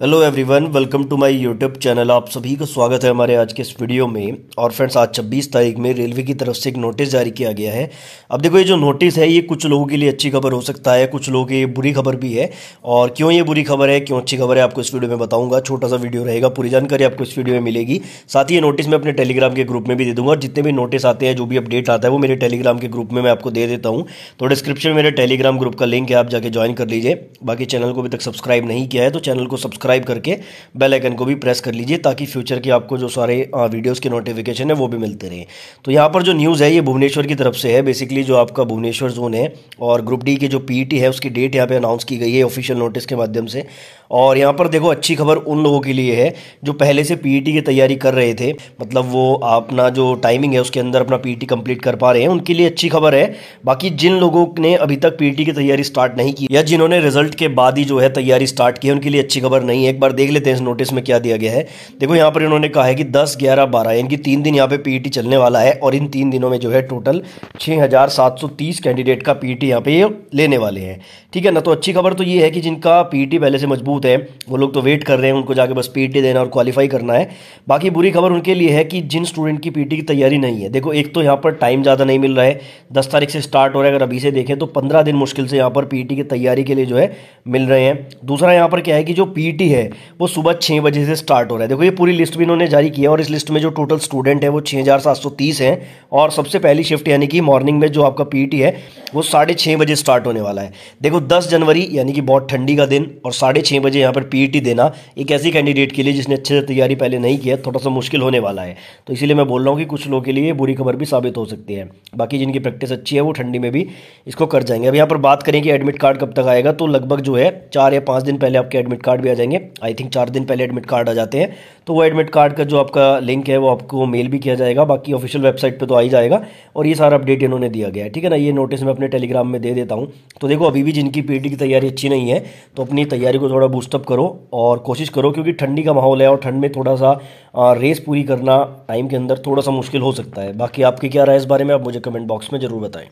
Hello everyone welcome to my YouTube channel आप सभी का स्वागत है हमारे आज के इस वीडियो में। और फ्रेंड्स आज 26 तारीख में रेलवे की तरफ़ से एक नोटिस जारी किया गया है। अब देखो, ये जो नोटिस है, ये कुछ लोगों के लिए अच्छी खबर हो सकता है, कुछ लोगों के लिए बुरी खबर भी है। और क्यों ये बुरी खबर है, क्यों अच्छी खबर है, आपको इस वीडियो में बताऊँगा। छोटा सा वीडियो रहेगा, पूरी जानकारी आपको इस वीडियो में मिलेगी। साथ ही ये नोटिस मैं अपने टेलीग्राम के ग्रुप में भी दे दूँगा। और जितने भी नोटिस आते हैं, जो भी अपडेट आता है, वो मेरे टेलीग्राम के ग्रुप में मैं आपको दे देता हूँ। तो डिस्क्रिप्शन में मेरे टेलीग्राम ग्रुप का लिंक है, आप जाके ज्वाइन कर लीजिए। बाकी चैनल को अभी तक सब्सक्राइब नहीं किया है तो चैनल को सब्सक्राइब करके बेल आइकन को भी प्रेस कर लीजिए ताकि फ्यूचर की आपको जो सारे वीडियोस के नोटिफिकेशन है, वो भी मिलते रहें। तो यहाँ पर जो न्यूज़ है, ये भुवनेश्वर की तरफ़ से है। बेसिकली जो आपका भुवनेश्वर जोन है और ग्रुप डी की जो पीईटी है, उसकी डेट यहाँ पर अनाउंस की गई है ऑफिशियल नोटिस के माध्यम से। और यहाँ पर देखो, अच्छी खबर उन लोगों के लिए है जो पहले से पीईटी की तैयारी कर रहे थे। मतलब वो अपना जो टाइमिंग है, उसके अंदर अपना पीईटी कंप्लीट कर पा रहे हैं। उनके लिए अच्छी खबर है। बाकी जिन लोगों ने अभी तक पीईटी की तैयारी स्टार्ट नहीं की या जिन्होंने रिज़ल्ट के बाद ही जो है तैयारी स्टार्ट की है, उनके लिए अच्छी खबर नहीं है एक बार देख लेते हैं इस नोटिस में क्या दिया गया है। देखो, यहाँ पर इन्होंने कहा है कि दस, ग्यारह, बारह, यानी तीन दिन यहाँ पे पीईटी चलने वाला है और इन तीन दिनों में जो है टोटल छः हज़ार सात सौ तीस कैंडिडेट का पीईटी यहाँ पे लेने वाले हैं। ठीक है ना? तो अच्छी खबर तो ये है कि जिनका पीईटी पहले से मज़बूत है, वो लोग तो वेट कर रहे हैं, उनको जाके बस पीईटी देना और क्वालिफाई करना है। बाकी बुरी खबर उनके लिए है कि जिन स्टूडेंट की पीटी की तैयारी नहीं है। देखो, एक तो यहाँ पर टाइम ज़्यादा नहीं मिल रहा है, दस तारीख से स्टार्ट हो रहा है, अगर अभी से देखें तो पंद्रह दिन मुश्किल से यहाँ पर पीटी की तैयारी के लिए जो है मिल रहे हैं। दूसरा यहाँ पर क्या है कि जो पीटी है, वो सुबह छः बजे से स्टार्ट हो रहा है। देखो, ये पूरी लिस्ट भी इन्होंने जारी किया और इस लिस्ट में जो टोटल स्टूडेंट है, वो छः हज़ार सात सौ तीस है और सबसे पहली शिफ्ट यानी कि मॉर्निंग में जो आपका पीटी है, वो साढ़े छः बजे स्टार्ट होने वाला है। देखो, दस जनवरी यानी कि बहुत ठंडी का दिन और साढ़े छः बजे यहाँ पर पीटी देना एक ऐसी कैंडिडेट के लिए जिसने अच्छे से तैयारी पहले नहीं किया थोड़ा सा मुश्किल होने वाला है। तो इसीलिए मैं बोल रहा हूँ कि कुछ लोगों के लिए बुरी खबर भी साबित हो सकती है। बाकी जिनकी प्रैक्टिस अच्छी है, वो ठंडी में भी इसको कर जाएँगे। अब यहाँ पर बात करें कि एडमिट कार्ड कब तक आएगा तो लगभग जो है, चार या पाँच दिन पहले आपके एडमिट कार्ड भी आ जाएँगे आई थिंक चार दिन पहले एडमिट कार्ड आ जाते हैं। तो वो एडमिट कार्ड का जो आपका लिंक है, वो आपको मेल भी किया जाएगा। बाकी ऑफिशियल वेबसाइट पर तो आ ही जाएगा। और ये सारा अपडेट इन्होंने दिया गया है। ठीक है ना? ये नोटिस मैं अपने टेलीग्राम में दे देता हूँ। तो देखो, अभी भी जिनकी पी की तैयारी अच्छी नहीं है तो अपनी तैयारी को थोड़ा बूस्टअप करो और कोशिश करो, क्योंकि ठंडी का माहौल है और ठंड में थोड़ा सा रेस पूरी करना टाइम के अंदर थोड़ा सा मुश्किल हो सकता है। बाकी आपकी क्या राय इस बारे में, आप मुझे कमेंट बॉक्स में ज़रूर बताएँ।